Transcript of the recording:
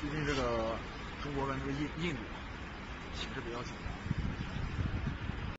最近这个。中国跟这个印印度形势比较紧张。